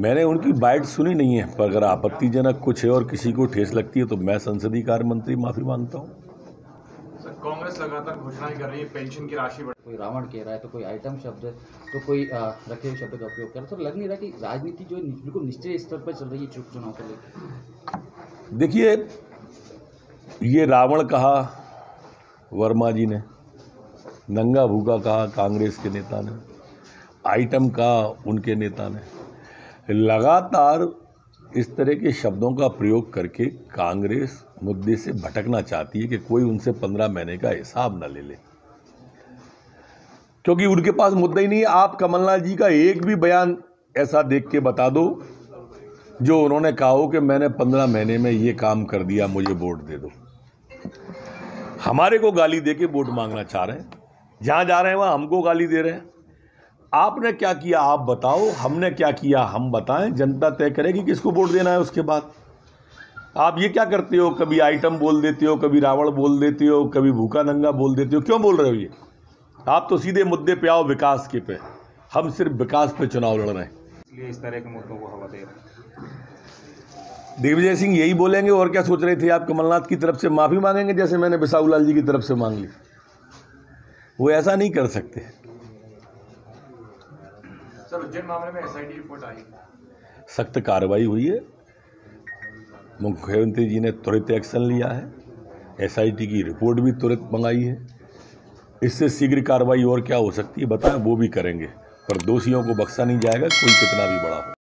मैंने उनकी बाइट सुनी नहीं है पर अगर आपत्तिजनक कुछ है और किसी को ठेस लगती है तो मैं संसदीय कार्य मंत्री माफ़ी माँगता हूँ। कांग्रेस लगातार घोषणाएँ कर रही है पेंशन की राशि बढ़ कोई रावण कह रहा है तो कोई आइटम शब्द तो कोई रखे हुए शब्द का उपयोग कर रहा है। तो लग नहीं रहा कि राजनीति जो बिल्कुल निश्चय स्तर पर चल रही है चुप चुनाव को लेकर देखिए ये रावण कहा वर्मा जी ने नंगा भूखा कहा कांग्रेस के नेता ने आइटम कहा उनके नेता ने। लगातार इस तरह के शब्दों का प्रयोग करके कांग्रेस मुद्दे से भटकना चाहती है कि कोई उनसे पंद्रह महीने का हिसाब न ले ले। क्योंकि उनके पास मुद्दा ही नहीं है। आप कमलनाथ जी का एक भी बयान ऐसा देख के बता दो, जो उन्होंने कहा हो कि मैंने पंद्रह महीने में ये काम कर दिया, मुझे वोट दे दो। हमारे को गाली दे के वोट मांगना चाह रहे हैं। जहाँ जा रहे हैं, वहाँ हमको गाली दे रहे हैं। आपने क्या किया? आप बताओ। हमने क्या किया? हम बताएँ। जनता तय करेगी किसको वोट देना है उसके बाद। आप ये क्या करते हो? कभी आइटम बोल देते हो कभी रावण बोल देते हो कभी भूखा नंगा बोल देते हो। क्यों बोल रहे हो ये? आप तो सीधे मुद्दे पे आओ विकास के पे। हम सिर्फ़ विकास पे चुनाव लड़ रहे हैं। इसलिए इस तरह के मुद्दों को हवा दे रहे हैं। दिग्विजय सिंह यही बोलेंगे और क्या सोच रहे थे आप कमलनाथ की तरफ़ से माफ़ी मांगेंगे जैसे मैंने बिसाऊ लाल जी की तरफ़ से मांग ली? वो ऐसा नहीं कर सकते। सर उज्जैन मामले में एसआईटी रिपोर्ट आई। सख्त कार्रवाई हुई है। मुख्यमंत्री जी ने त्वरित एक्शन लिया है। एसआईटी की रिपोर्ट भी तुरंत मंगाई है। इससे शीघ्र कार्रवाई और क्या हो सकती है, बताएँ, वो भी करेंगे। पर दोषियों को बख्शा नहीं जाएगा, कोई कितना भी बड़ा हो।